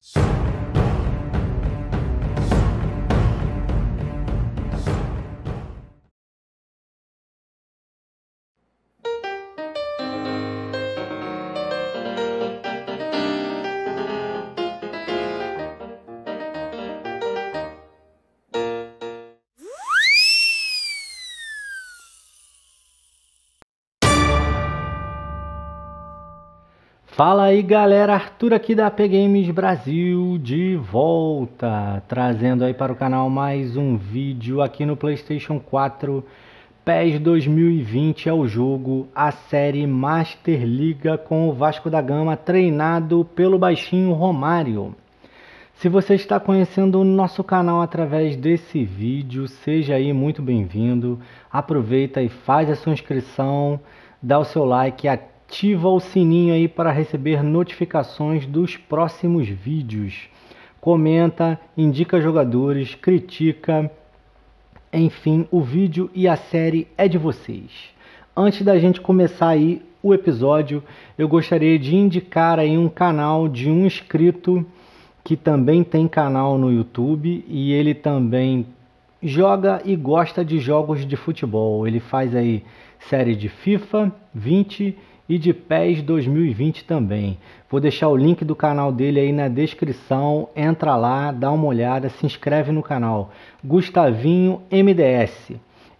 you Fala aí galera, Arthur aqui da AP Games Brasil de volta, trazendo aí para o canal mais um vídeo aqui no Playstation 4 PES 2020 é o jogo, a série Master Liga com o Vasco da Gama treinado pelo baixinho Romário. Se você está conhecendo o nosso canal através desse vídeo, seja aí muito bem-vindo, aproveita e faz a sua inscrição, dá o seu like, ativa ativa o sininho aí para receber notificações dos próximos vídeos. Comenta, indica jogadores, critica, enfim, o vídeo e a série é de vocês. Antes da gente começar aí o episódio, eu gostaria de indicar aí um canal de um inscrito que também tem canal no YouTube e ele também joga e gosta de jogos de futebol. Ele faz aí série de FIFA 20 e de PES 2020 também. Vou deixar o link do canal dele aí na descrição. Entra lá, dá uma olhada, se inscreve no canal. Gustavinho MDS.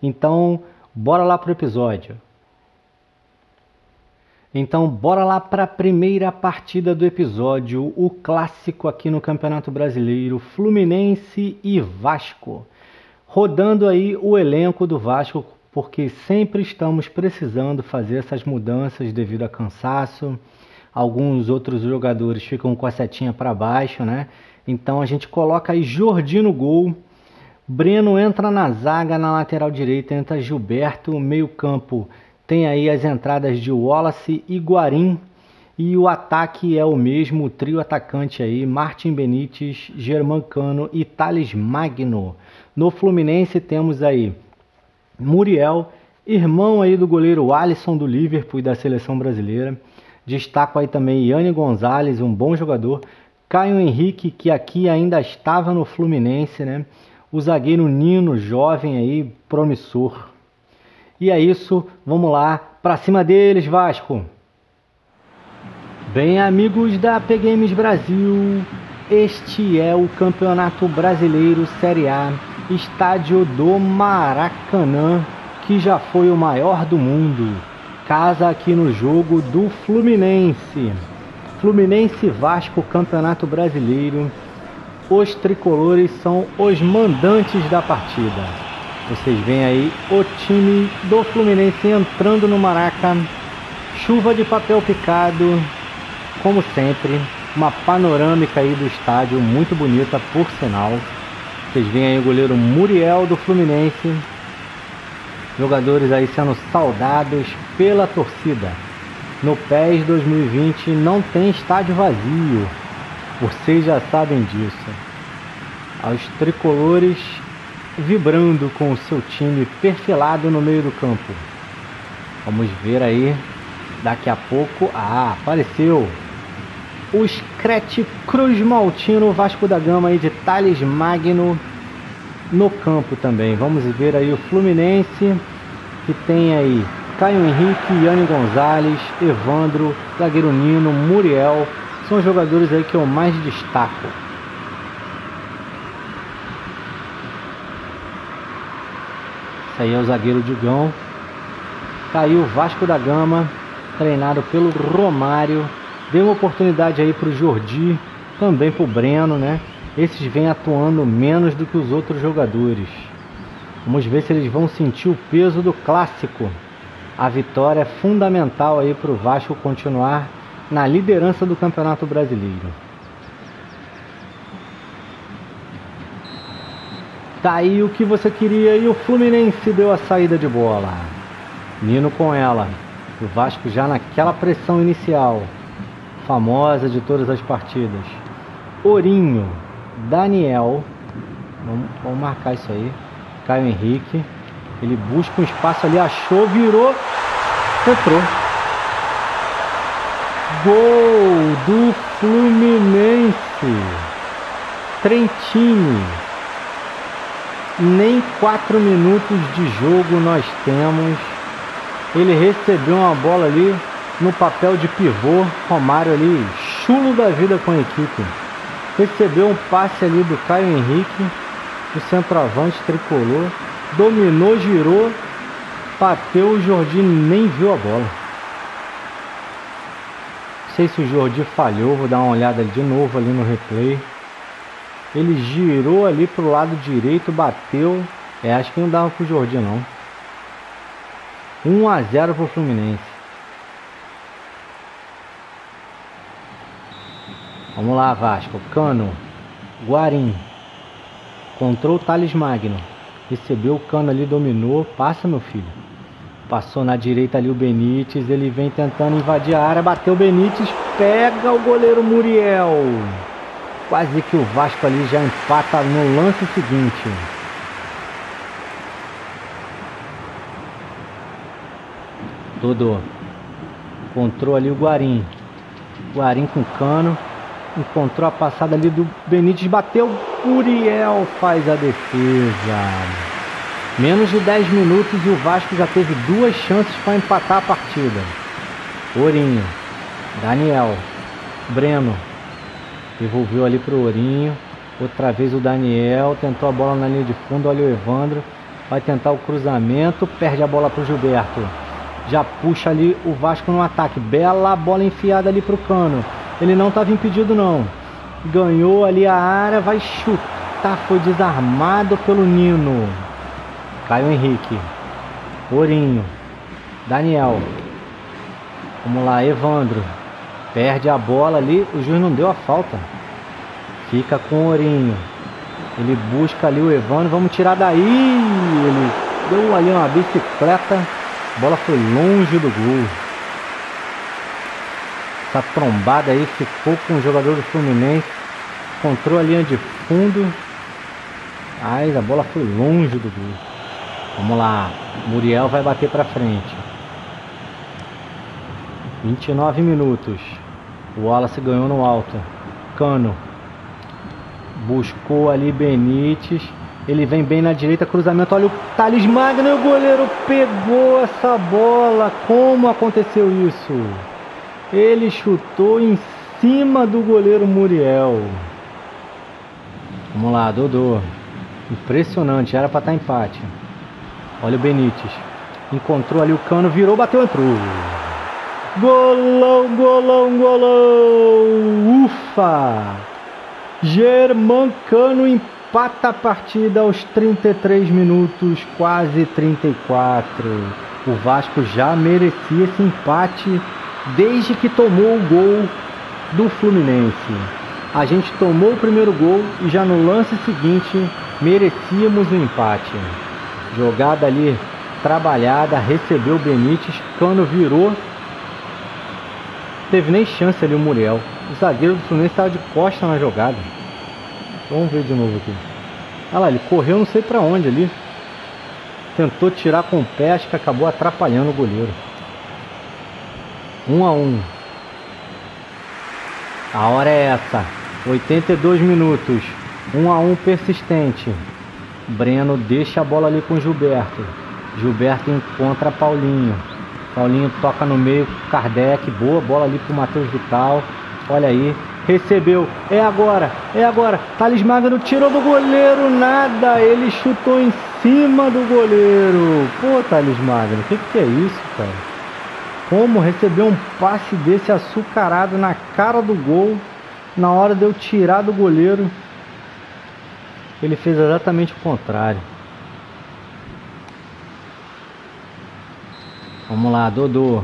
Então, bora lá pro episódio. Então, bora lá para a primeira partida do episódio, o clássico aqui no Campeonato Brasileiro, Fluminense e Vasco. Rodando aí o elenco do Vasco porque sempre estamos precisando fazer essas mudanças devido a cansaço. Alguns outros jogadores ficam com a setinha para baixo, né? Então a gente coloca aí Jordi no gol. Breno entra na zaga, na lateral direita entra Gilberto, meio-campo tem aí as entradas de Wallace e Guarim. E o ataque é o mesmo, o trio atacante aí, Martin Benítez, Germancano e Thales Magno. No Fluminense temos aí Muriel, irmão aí do goleiro Alisson do Liverpool e da seleção brasileira. Destaco aí também Yane Gonzalez, um bom jogador. Caio Henrique, que aqui ainda estava no Fluminense, né? O zagueiro Nino, jovem aí, promissor. E é isso, vamos lá, para cima deles, Vasco. Bem, amigos da AP Games Brasil, este é o Campeonato Brasileiro Série A estádio do Maracanã, que já foi o maior do mundo. Casa aqui no jogo do Fluminense. Fluminense Vasco Campeonato Brasileiro. Os tricolores são os mandantes da partida. Vocês veem aí o time do Fluminense entrando no Maraca. Chuva de papel picado, como sempre. Uma panorâmica aí do estádio muito bonita, por sinal. Vocês veem aí o goleiro Muriel do Fluminense. Jogadores aí sendo saudados pela torcida. No PES 2020 não tem estádio vazio. Vocês já sabem disso. Os tricolores vibrando com o seu time perfilado no meio do campo. Vamos ver aí daqui a pouco. Ah, apareceu o Screte Cruz Maltino Vasco da Gama aí de Thales Magno no campo também. Vamos ver aí o Fluminense que tem aí Caio Henrique, Yane Gonzalez, Evandro, zagueiro Nino, Muriel. São os jogadores aí que eu mais destaco. Esse aí é o zagueiro Digão. Caiu Vasco da Gama, treinado pelo Romário. Deu uma oportunidade aí para o Jordi, também para o Breno, né? Esses vêm atuando menos do que os outros jogadores. Vamos ver se eles vão sentir o peso do clássico. A vitória é fundamental aí para o Vasco continuar na liderança do Campeonato Brasileiro. Tá aí o que você queria e o Fluminense deu a saída de bola. Nino com ela. O Vasco já naquela pressão inicial famosa de todas as partidas. Ourinho, Daniel, vamos, vamos marcar isso aí. Caio Henrique, ele busca um espaço ali, achou, virou, entrou. Gol do Fluminense. Trentini. Nem quatro minutos de jogo nós temos. Ele recebeu uma bola ali no papel de pivô. Romário ali, chulo da vida com a equipe. Recebeu um passe ali do Caio Henrique, o centroavante tricolor. Dominou, girou, bateu. O Jordi nem viu a bola. Não sei se o Jordi falhou. Vou dar uma olhada de novo ali no replay. Ele girou ali pro lado direito, bateu. É, acho que não dava pro Jordi não. 1 a 0 pro Fluminense. Vamos lá, Vasco. Cano. Guarim. Encontrou o Thales Magno. Recebeu o cano ali, dominou. Passa, meu filho. Passou na direita ali o Benítez. Ele vem tentando invadir a área. Bateu o Benítez. Pega o goleiro Muriel. Quase que o Vasco ali já empata no lance seguinte. Dodô. Encontrou ali o Guarim. Guarim com cano. Encontrou a passada ali do Benítez. Bateu. Uriel faz a defesa. Menos de 10 minutos e o Vasco já teve duas chances para empatar a partida. Ourinho. Daniel. Breno. Devolveu ali pro Ourinho. Outra vez o Daniel. Tentou a bola na linha de fundo. Olha o Evandro. Vai tentar o cruzamento. Perde a bola pro Gilberto. Já puxa ali o Vasco no ataque. Bela bola enfiada ali pro Cano. Ele não estava impedido não. Ganhou ali a área. Vai chutar. Foi desarmado pelo Nino. Caio Henrique. Ourinho. Daniel. Vamos lá, Evandro. Perde a bola ali, o juiz não deu a falta. Fica com o Ourinho. Ele busca ali o Evandro, vamos tirar daí. Ele deu ali uma bicicleta. A bola foi longe do gol. Essa trombada aí ficou com o jogador do Fluminense. Encontrou a linha de fundo. Mas a bola foi longe do gol. Vamos lá. Muriel vai bater para frente. 29 minutos. O Wallace ganhou no alto. Cano. Buscou ali Benítez. Ele vem bem na direita, cruzamento. Olha o Thales Magno e o goleiro pegou essa bola. Como aconteceu isso? Ele chutou em cima do goleiro Muriel. Vamos lá, Dodô. Impressionante, era para estar tá empate. Olha o Benítez. Encontrou ali o cano, virou, bateu, entrou. Golão, golão, golão! Ufa! Germancano empata a partida aos 33 minutos, quase 34. O Vasco já merecia esse empate desde que tomou o gol do Fluminense. A gente tomou o primeiro gol e já no lance seguinte merecíamos o empate. Jogada ali trabalhada, recebeu o Benítez, Cano virou teve nem chance ali o Muriel. O zagueiro do Fluminense estava de costa na jogada. Vamos ver de novo aqui. Olha lá, ele correu não sei para onde ali. Tentou tirar com o pé, acho que acabou atrapalhando o goleiro. Um a um. A hora é essa. 82 minutos. Um a um persistente. Breno deixa a bola ali com Gilberto. Gilberto encontra Paulinho. Paulinho toca no meio, Kardec, boa bola ali pro Matheus Vital. Olha aí, recebeu, é agora, é agora. Thales Magno tirou do goleiro, nada, ele chutou em cima do goleiro. Pô, Thales Magno, o que, que é isso, cara? Como receber um passe desse açucarado na cara do gol, na hora de eu tirar do goleiro, ele fez exatamente o contrário. Vamos lá, Dodô.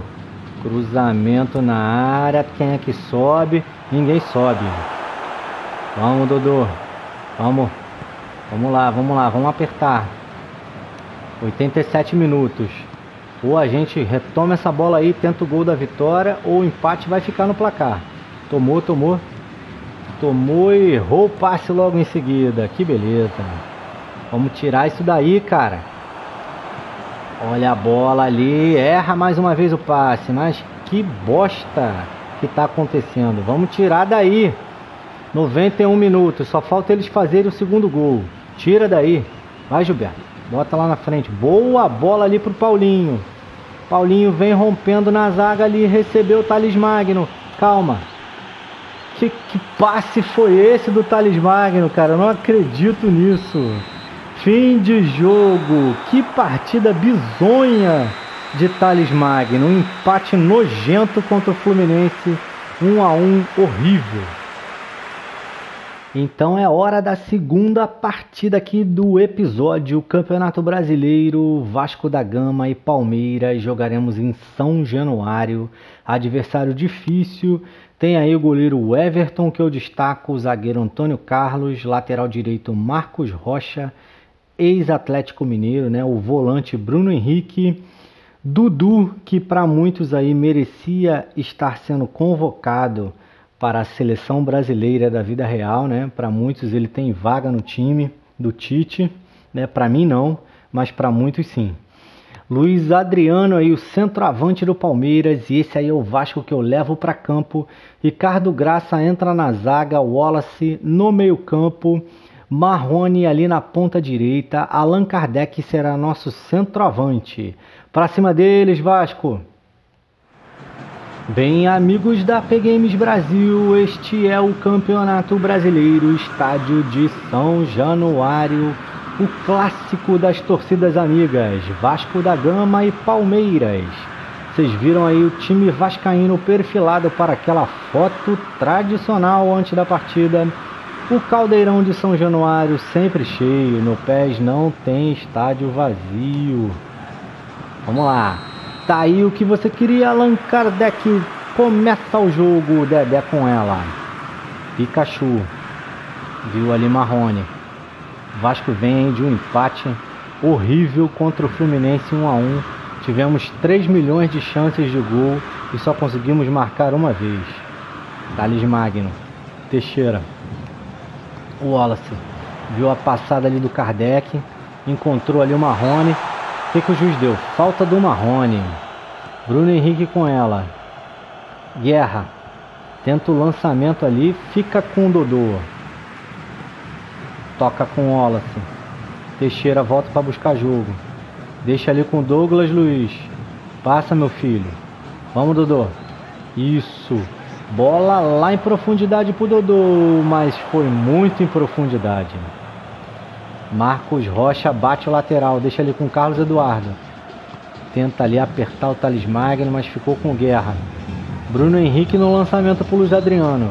Cruzamento na área. Quem é que sobe? Ninguém sobe. Vamos, Dodô. Vamos. Vamos lá, vamos lá, vamos apertar. 87 minutos. Ou a gente retoma essa bola aí, tenta o gol da vitória, ou o empate vai ficar no placar. Tomou, tomou. Tomou e errou o passe logo em seguida. Que beleza. Vamos tirar isso daí, cara. Olha a bola ali, erra mais uma vez o passe, mas que bosta! que está acontecendo. Vamos tirar daí. 91 minutos, só falta eles fazerem o segundo gol. Tira daí. Vai, Gilberto. Bota lá na frente. Boa bola ali pro Paulinho. Paulinho vem rompendo na zaga ali, recebeu o Thales Magno. Calma. Que, que passe foi esse do Thales Magno, cara? Eu não acredito nisso. Fim de jogo. Que partida bizonha de Thales Magno. Um empate nojento contra o Fluminense. Um a um horrível. Então é hora da segunda partida aqui do episódio Campeonato Brasileiro, Vasco da Gama e Palmeiras. Jogaremos em São Januário. Adversário difícil. Tem aí o goleiro Everton, que eu destaco, o zagueiro Antônio Carlos, lateral direito Marcos Rocha, ex-Atlético Mineiro, né? O volante Bruno Henrique. Dudu, que para muitos aí merecia estar sendo convocado para a seleção brasileira da vida real, né? Para muitos ele tem vaga no time do Tite, né? Para mim não, mas para muitos sim. Luiz Adriano aí o centroavante do Palmeiras e esse aí é o Vasco que eu levo para campo. Ricardo Graça entra na zaga, Wallace no meio-campo, Marrone ali na ponta direita, Allan Kardec será nosso centroavante. Para cima deles, Vasco. Bem, amigos da P-Games Brasil, este é o Campeonato Brasileiro Estádio de São Januário, o clássico das torcidas amigas, Vasco da Gama e Palmeiras. Vocês viram aí o time vascaíno perfilado para aquela foto tradicional antes da partida. O caldeirão de São Januário sempre cheio, no pés não tem estádio vazio. Vamos lá. Tá aí o que você queria, Allan Kardec. Começa o jogo, Dedé com ela. Pikachu. Viu ali Marrone. Vasco vem de um empate horrível contra o Fluminense 1 a 1. Tivemos 3 milhões de chances de gol e só conseguimos marcar uma vez. Thales Magno. Teixeira. Wallace. Viu a passada ali do Kardec. Encontrou ali o Marrone que, que o juiz deu? Falta do Marrone. Bruno Henrique com ela. Guerra. Tenta o lançamento ali. Fica com o Dodô. Toca com Wallace. Teixeira volta para buscar jogo. Deixa ali com Douglas Luiz. Passa, meu filho. Vamos, Dodô. Isso. Bola lá em profundidade pro Dodô. Mas foi muito em profundidade. Marcos Rocha bate o lateral, deixa ali com Carlos Eduardo. Tenta ali apertar o Thales Magno, mas ficou com guerra. Bruno Henrique no lançamento para Luiz Adriano.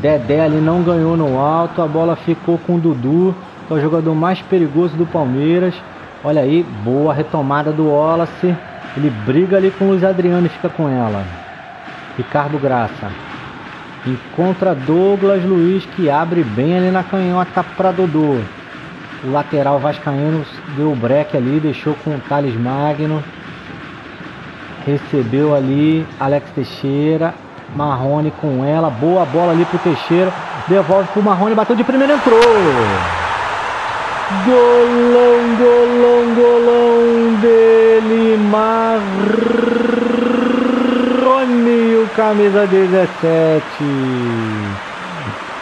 Dedé ali não ganhou no alto, a bola ficou com o Dudu, que é o jogador mais perigoso do Palmeiras. Olha aí, boa retomada do Wallace. Ele briga ali com o Luiz Adriano e fica com ela. Ricardo Graça. Encontra Douglas Luiz que abre bem ali na canhota para Dodô. O lateral vascaíno deu o break ali, deixou com o Thales Magno. Recebeu ali Alex Teixeira. Marrone com ela. Boa bola ali pro Teixeira. Devolve pro Marrone, bateu de primeira, entrou. Golão, golão, golão dele. Marrone, o camisa 17.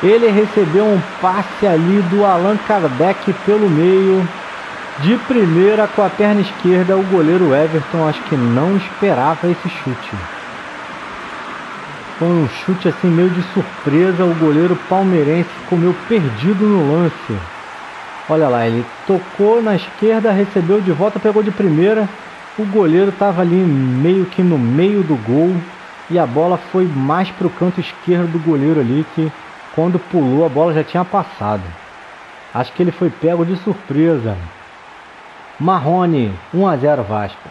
Ele recebeu um passe ali do Allan Kardec pelo meio. De primeira com a perna esquerda, o goleiro Everton acho que não esperava esse chute. Foi um chute assim meio de surpresa, o goleiro palmeirense ficou meio perdido no lance. Olha lá, ele tocou na esquerda, recebeu de volta, pegou de primeira. O goleiro estava ali meio que no meio do gol e a bola foi mais para o canto esquerdo do goleiro ali que quando pulou, a bola já tinha passado. Acho que ele foi pego de surpresa. Marrone, 1 a 0 Vasco.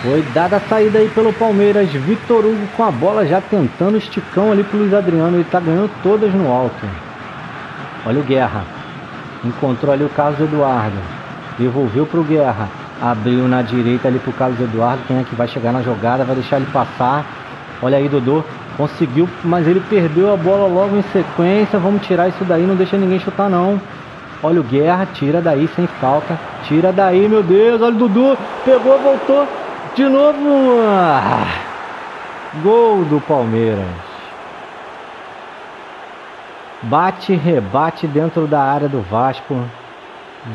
Foi dada a saída aí pelo Palmeiras. Vitor Hugo com a bola já tentando esticão ali pro Luiz Adriano. Ele tá ganhando todas no alto. Olha o Guerra. Encontrou ali o Carlos Eduardo. Devolveu pro Guerra. Abriu na direita ali pro Carlos Eduardo. Quem é que vai chegar na jogada? Vai deixar ele passar. Olha aí, Dodô. Conseguiu, mas ele perdeu a bola logo em sequência. Vamos tirar isso daí, não deixa ninguém chutar não. Olha o Guerra, tira daí sem falta. Tira daí, meu Deus. Olha o Dudu. Pegou, voltou. De novo. Ah, Gol do Palmeiras. Bate, rebate dentro da área do Vasco.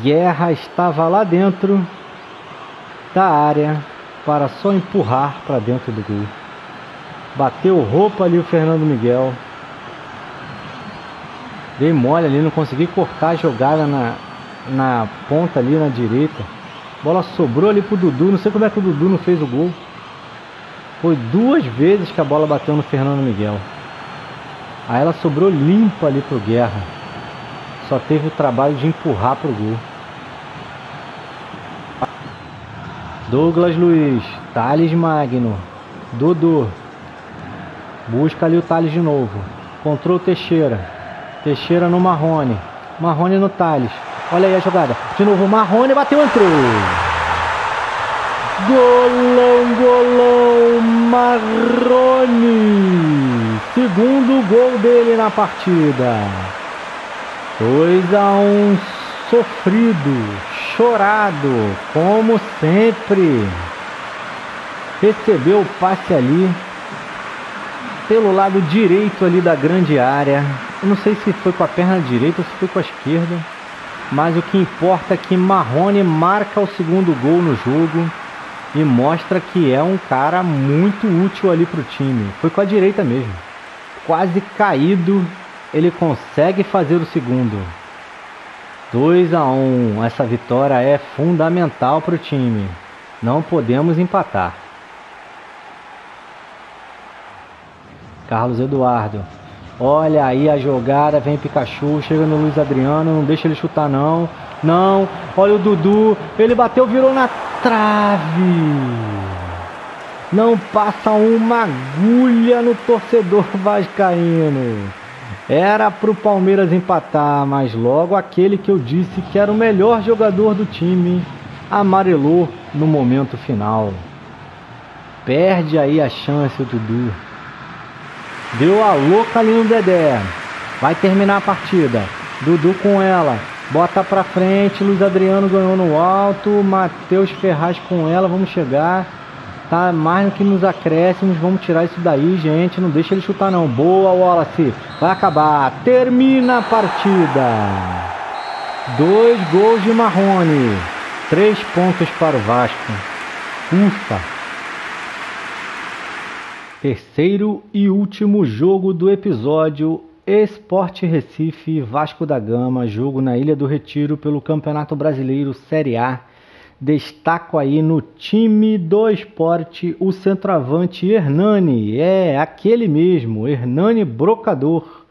Guerra estava lá dentro da área para só empurrar para dentro do gol. Bateu roupa ali o Fernando Miguel. Dei mole ali, não consegui cortar a jogada na, na ponta ali na direita. bola sobrou ali pro Dudu. Não sei como é que o Dudu não fez o gol. Foi duas vezes que a bola bateu no Fernando Miguel. Aí ela sobrou limpa ali pro Guerra. Só teve o trabalho de empurrar pro gol. Douglas Luiz, Thales Magno, Dudu. Busca ali o Thales de novo. Encontrou o Teixeira. Teixeira no Marrone. Marrone no Thales. Olha aí a jogada. De novo, Marrone bateu, entrou. Golão, golão, Marrone. Segundo gol dele na partida. 2 a 1 um, sofrido, chorado, como sempre. Recebeu o passe ali pelo lado direito ali da grande área. Eu não sei se foi com a perna direita ou se foi com a esquerda. Mas o que importa é que Marrone marca o segundo gol no jogo e mostra que é um cara muito útil ali para o time. Foi com a direita mesmo. Quase caído, ele consegue fazer o segundo. 2 a 1. Um. Essa vitória é fundamental para o time. Não podemos empatar. Carlos Eduardo. Olha aí a jogada, vem Pikachu, chega no Luiz Adriano, não deixa ele chutar não. Não, olha o Dudu, ele bateu, virou na trave. Não passa uma agulha no torcedor vascaíno. Era para o Palmeiras empatar, mas logo aquele que eu disse que era o melhor jogador do time amarelou no momento final. Perde aí a chance o Dudu. Deu a louca ali no Dedé. Vai terminar a partida. Dudu com ela. Bota pra frente. Luiz Adriano ganhou no alto. Matheus Ferraz com ela. Vamos chegar. Tá mais do que nos acréscimos. Vamos tirar isso daí, gente. Não deixa ele chutar, não. Boa, Wallace. Vai acabar. Termina a partida. Dois gols de Marrone. Três pontos para o Vasco. Ufa. Terceiro e último jogo do episódio Esporte Recife Vasco da Gama, jogo na Ilha do Retiro pelo Campeonato Brasileiro Série A. Destaco aí no time do esporte o centroavante Hernani, é aquele mesmo, Hernani Brocador,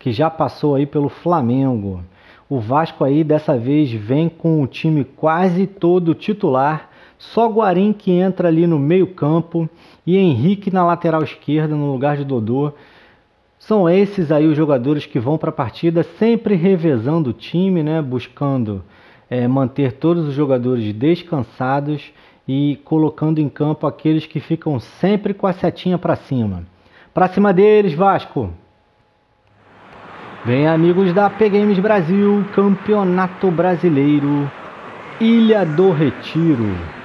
que já passou aí pelo Flamengo. O Vasco aí dessa vez vem com o time quase todo titular, só Guarim que entra ali no meio-campo e Henrique na lateral esquerda no lugar de Dodô. São esses aí os jogadores que vão para a partida, sempre revezando o time, né? buscando é, manter todos os jogadores descansados e colocando em campo aqueles que ficam sempre com a setinha para cima. Para cima deles, Vasco! Vem amigos da P Games Brasil, Campeonato Brasileiro, Ilha do Retiro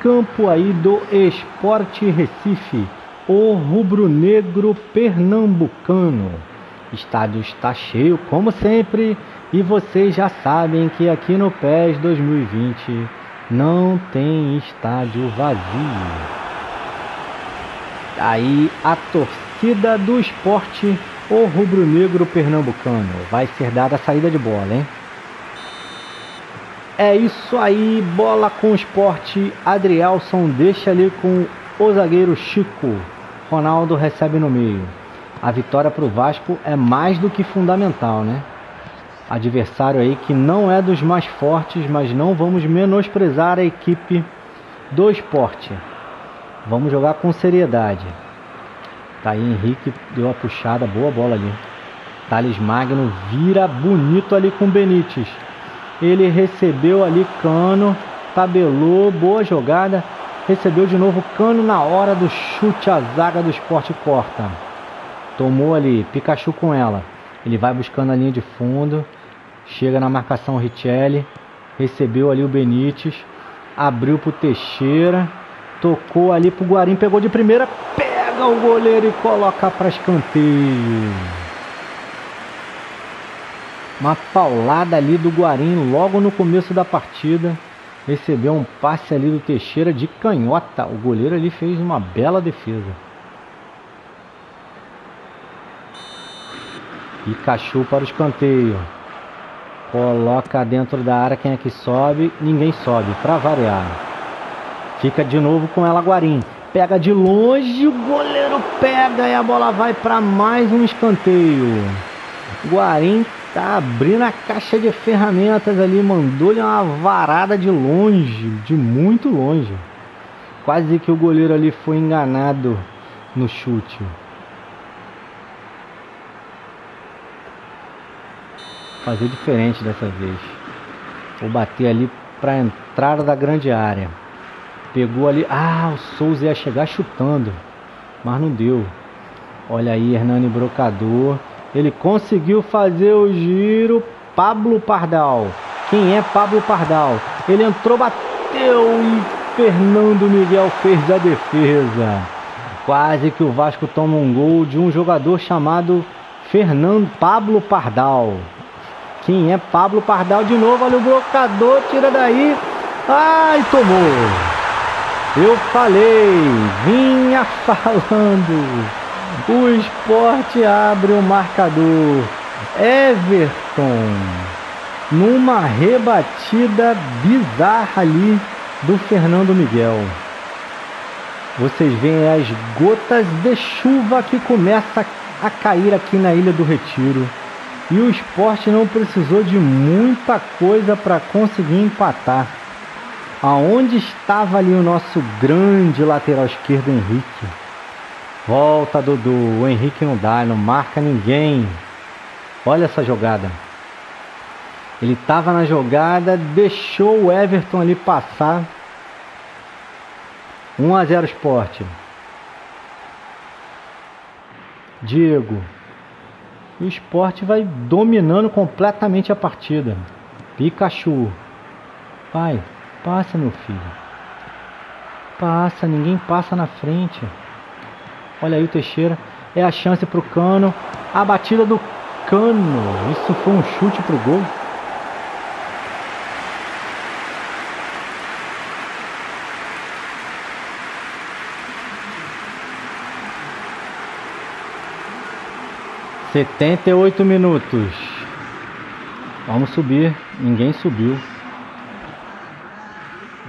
campo aí do Esporte Recife, o rubro-negro pernambucano. Estádio está cheio, como sempre, e vocês já sabem que aqui no PES 2020 não tem estádio vazio. Aí a torcida do esporte, o rubro-negro pernambucano. Vai ser dada a saída de bola, hein? É isso aí, bola com esporte. Adrielson deixa ali com o zagueiro Chico. Ronaldo recebe no meio. A vitória para o Vasco é mais do que fundamental, né? Adversário aí que não é dos mais fortes, mas não vamos menosprezar a equipe do esporte. Vamos jogar com seriedade. Tá aí Henrique, deu a puxada, boa bola ali. Thales Magno vira bonito ali com Benítez. Ele recebeu ali Cano, tabelou, boa jogada. Recebeu de novo Cano na hora do chute, a zaga do esporte corta. Tomou ali, Pikachu com ela. Ele vai buscando a linha de fundo. Chega na marcação Richelli. Recebeu ali o Benítez. Abriu pro Teixeira. Tocou ali pro Guarim. Pegou de primeira. Pega o goleiro e coloca para escanteio. Uma paulada ali do Guarim logo no começo da partida. Recebeu um passe ali do Teixeira de canhota. O goleiro ali fez uma bela defesa. Pikachu para o escanteio. Coloca dentro da área quem é que sobe. Ninguém sobe, para variar. Fica de novo com ela Guarim. Pega de longe, o goleiro pega e a bola vai para mais um escanteio. Guarim tá abrindo a caixa de ferramentas ali, mandou-lhe uma varada de longe, de muito longe. Quase que o goleiro ali foi enganado no chute. Fazer diferente dessa vez. Vou bater ali para entrada da grande área. Pegou ali. Ah, o Souza ia chegar chutando. Mas não deu. Olha aí, Hernani Brocador. Ele conseguiu fazer o giro. Pablo Pardal. Quem é Pablo Pardal? Ele entrou, bateu e Fernando Miguel fez a defesa. Quase que o Vasco toma um gol de um jogador chamado Fernando Pablo Pardal. Quem é Pablo Pardal de novo? Olha o brocador, tira daí. Ai, tomou. Eu falei, vinha falando. O esporte abre o marcador. Everton, numa rebatida bizarra ali do Fernando Miguel. Vocês veem as gotas de chuva que começa a cair aqui na Ilha do Retiro. E o esporte não precisou de muita coisa para conseguir empatar. Aonde estava ali o nosso grande lateral esquerdo Henrique? Volta Dudu, o Henrique não dá, não marca ninguém. Olha essa jogada. Ele estava na jogada, deixou o Everton ali passar. 1 a 0 Sport. Diego. O esporte vai dominando completamente a partida. Pikachu. Pai, passa meu filho. Passa, ninguém passa na frente. Olha aí o Teixeira. É a chance para o Cano. A batida do Cano. Isso foi um chute para o gol. Setenta e oito minutos. Vamos subir. Ninguém subiu.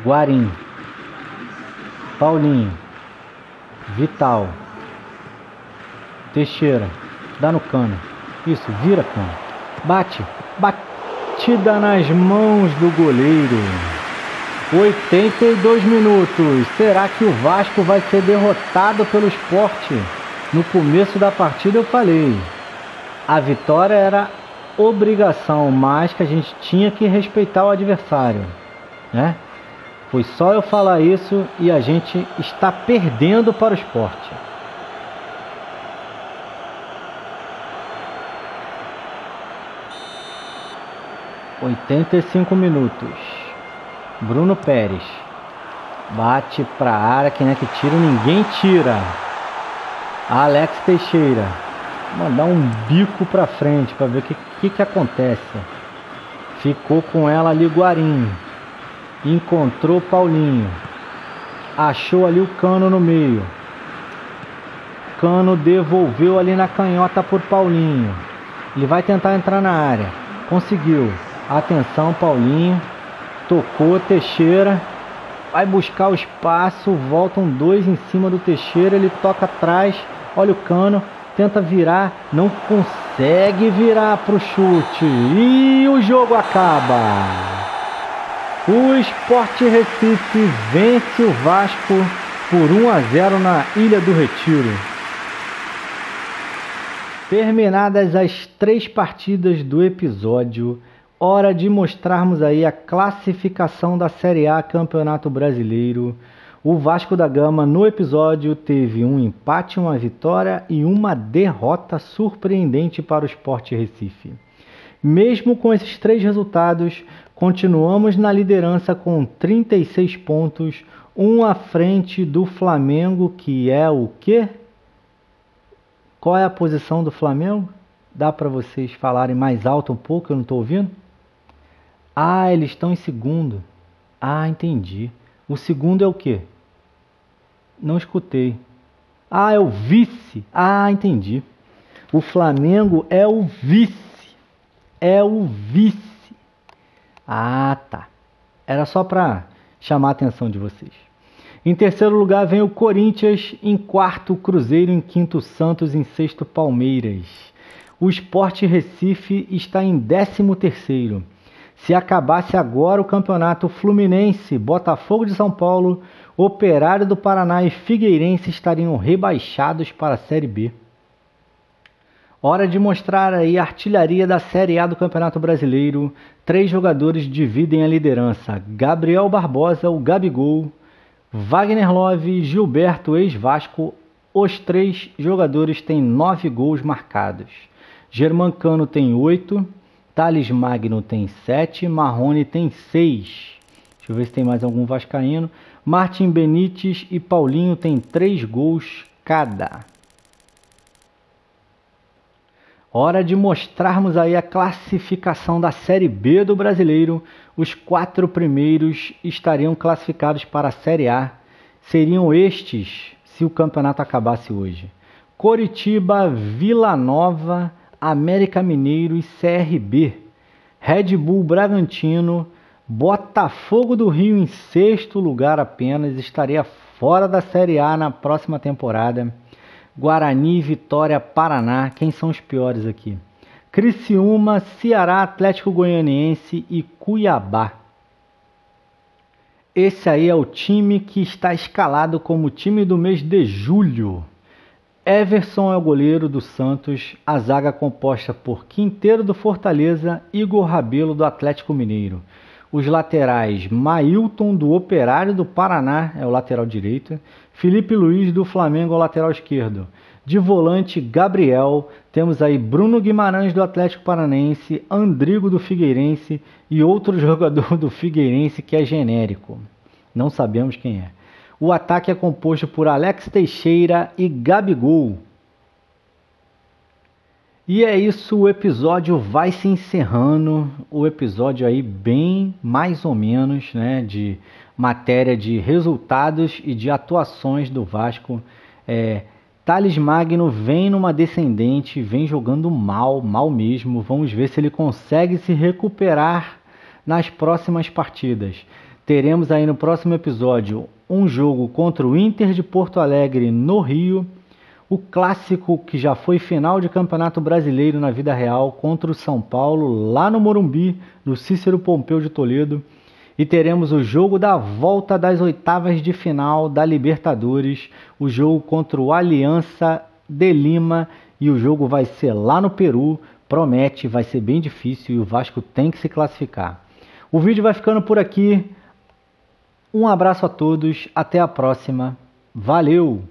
Guarim. Paulinho. Vital. Teixeira. Dá no cano. Isso, vira cano. Bate. Batida nas mãos do goleiro. 82 minutos. Será que o Vasco vai ser derrotado pelo esporte? No começo da partida eu falei. A vitória era obrigação, mas que a gente tinha que respeitar o adversário, né? Foi só eu falar isso e a gente está perdendo para o esporte. 85 minutos. Bruno Pérez. Bate para a área, quem é que tira? Ninguém tira. Alex Teixeira. Mandar um bico para frente para ver o que, que, que acontece. Ficou com ela ali Guarim. Encontrou Paulinho. Achou ali o cano no meio. Cano devolveu ali na canhota por Paulinho. Ele vai tentar entrar na área. Conseguiu. Atenção, Paulinho. Tocou Teixeira. Vai buscar o espaço. Voltam dois em cima do Teixeira. Ele toca atrás. Olha o cano. Tenta virar. Não consegue virar para o chute. E o jogo acaba. O Sport Recife vence o Vasco por 1 a 0 na Ilha do Retiro. Terminadas as três partidas do episódio, hora de mostrarmos aí a classificação da Série A Campeonato Brasileiro. O Vasco da Gama no episódio teve um empate, uma vitória e uma derrota surpreendente para o Sport Recife. Mesmo com esses três resultados, continuamos na liderança com 36 pontos, um à frente do Flamengo, que é o que? Qual é a posição do Flamengo? Dá para vocês falarem mais alto um pouco, eu não estou ouvindo? Ah, eles estão em segundo. Ah, entendi. O segundo é o quê? Não escutei. Ah, é o vice. Ah, entendi. O Flamengo é o vice. É o vice. Ah, tá. Era só para chamar a atenção de vocês. Em terceiro lugar vem o Corinthians, em quarto Cruzeiro, em quinto Santos, em sexto Palmeiras. O Sport Recife está em décimo terceiro. Se acabasse agora o campeonato Fluminense, Botafogo de São Paulo, Operário do Paraná e Figueirense estariam rebaixados para a Série B. Hora de mostrar aí a artilharia da Série A do Campeonato Brasileiro. Três jogadores dividem a liderança: Gabriel Barbosa, o Gabigol, Wagner Love, Gilberto, ex-Vasco. Os três jogadores têm nove gols marcados. Germancano tem oito, Thales Magno tem sete, Marrone tem seis. Deixa eu ver se tem mais algum vascaíno. Martin Benítez e Paulinho têm três gols cada. Hora de mostrarmos aí a classificação da Série B do Brasileiro. Os quatro primeiros estariam classificados para a Série A. Seriam estes se o campeonato acabasse hoje: Coritiba, Vila Nova, América Mineiro e CRB. Red Bull Bragantino, Botafogo do Rio em sexto lugar apenas, estaria fora da Série A na próxima temporada. Guarani, Vitória, Paraná. Quem são os piores aqui? Criciúma, Ceará, Atlético Goianiense e Cuiabá. Esse aí é o time que está escalado como time do mês de julho. Everson é o goleiro do Santos, a zaga composta por Quinteiro do Fortaleza, Igor Rabelo do Atlético Mineiro. Os laterais, Mailton do Operário do Paraná, é o lateral direito, Felipe Luiz do Flamengo, é o lateral esquerdo. De volante, Gabriel, temos aí Bruno Guimarães do Atlético Paranense, Andrigo do Figueirense e outro jogador do Figueirense que é genérico. Não sabemos quem é. O ataque é composto por Alex Teixeira e Gabigol. E é isso, o episódio vai se encerrando. O episódio aí bem mais ou menos, né, de matéria de resultados e de atuações do Vasco. É, Thales Magno vem numa descendente, vem jogando mal, mal mesmo. Vamos ver se ele consegue se recuperar nas próximas partidas. Teremos aí no próximo episódio um jogo contra o Inter de Porto Alegre no Rio o clássico que já foi final de campeonato brasileiro na vida real contra o São Paulo, lá no Morumbi, no Cícero Pompeu de Toledo. E teremos o jogo da volta das oitavas de final da Libertadores, o jogo contra o Aliança de Lima. E o jogo vai ser lá no Peru. Promete, vai ser bem difícil e o Vasco tem que se classificar. O vídeo vai ficando por aqui. Um abraço a todos, até a próxima. Valeu!